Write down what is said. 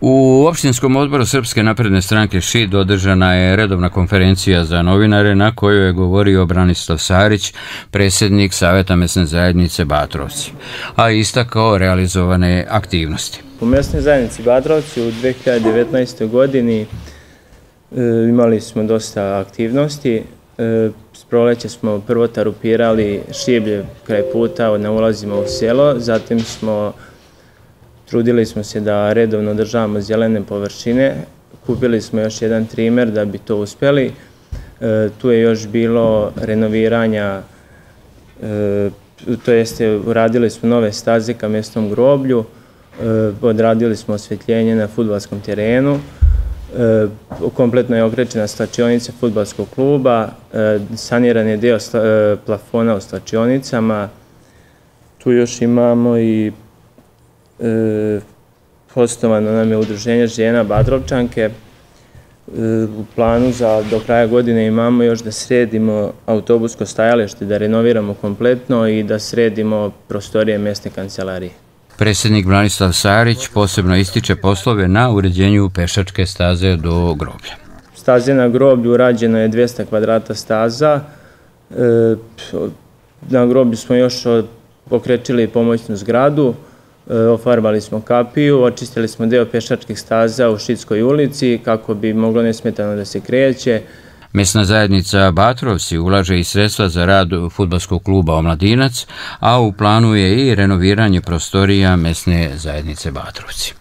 U opštinskom odboru Srpske napredne stranke ŠID održana je redovna konferencija za novinare na kojoj je govorio Branislav Sarić, predsjednik Saveta mesne zajednice Batrovci, a istakao realizovane aktivnosti. U mesnoj zajednici Batrovci u 2019. godini e, imali smo dosta aktivnosti. E, s proleće smo prvo tarupirali šiblje kraj puta, ne ulazimo u selo, zatim smo Trudili smo se da redovno održavamo zelene površine. Kupili smo još jedan trimer da bi to uspjeli. E, tu je još bilo renoviranja, e, to jeste uradili smo nove staze ka mjestnom groblju, e, odradili smo osvjetljenje na futbalskom terenu, e, kompletno je okrećena stačionica futbalskog kluba, e, saniran je deo e, plafona u stačionicama, tu još imamo i E, postovano nam je udruženje žena Badrovčanke. E, u planu za do kraja godine imamo još da sredimo autobusko stajalište, da renoviramo kompletno i da sredimo prostorije mjestne kancelarije. Predsjednik Branislav Sarić posebno ističe poslove na uređenju pešačke staze do groblja. Staze na groblju urađeno je 200 kvadrata staza. E, na groblju smo još pokrećili pomoćnu zgradu. E, ofarbali smo kapiju, očistili smo deo pešačkih staza u Šitskoj ulici kako bi moglo nesmetano da se kreće. Mesna zajednica Batrovci ulaže i sredstva za rad futbalskog kluba Omladinac, a u planu je i renoviranje prostorija mesne zajednice Batrovci.